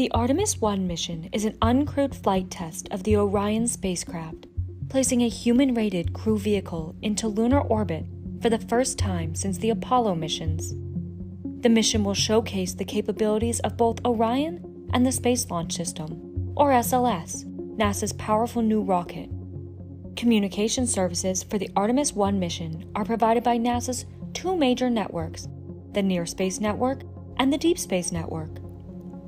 The Artemis 1 mission is an uncrewed flight test of the Orion spacecraft, placing a human rated crew vehicle into lunar orbit for the first time since the Apollo missions. The mission will showcase the capabilities of both Orion and the Space Launch System, or SLS, NASA's powerful new rocket. Communication services for the Artemis 1 mission are provided by NASA's two major networks the Near Space Network and the Deep Space Network.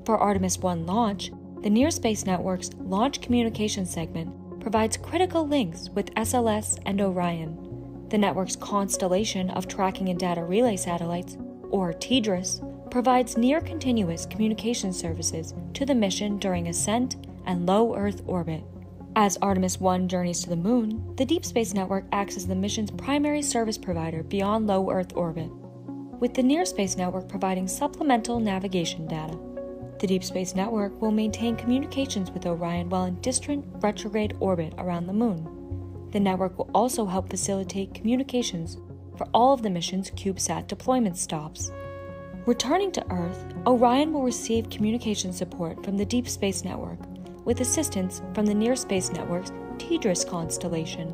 For Artemis 1 launch, the Near Space Network's Launch Communication segment provides critical links with SLS and Orion. The network's constellation of tracking and data relay satellites, or TDRS, provides near continuous communication services to the mission during ascent and low Earth orbit. As Artemis 1 journeys to the Moon, the Deep Space Network acts as the mission's primary service provider beyond low Earth orbit, with the Near Space Network providing supplemental navigation data. The Deep Space Network will maintain communications with Orion while in distant retrograde orbit around the Moon. The network will also help facilitate communications for all of the mission's CubeSat deployment stops. Returning to Earth, Orion will receive communication support from the Deep Space Network, with assistance from the Near Space Network's TDRS constellation.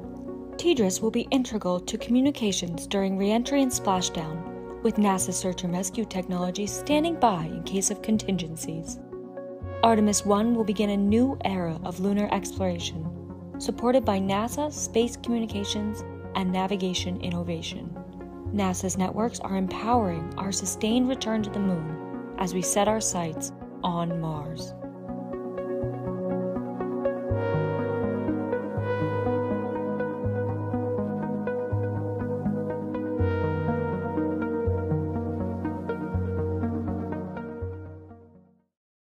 TDRS will be integral to communications during reentry and splashdown, with NASA search and rescue technology standing by in case of contingencies. Artemis 1 will begin a new era of lunar exploration, supported by NASA space communications and navigation innovation. NASA's networks are empowering our sustained return to the moon as we set our sights on Mars.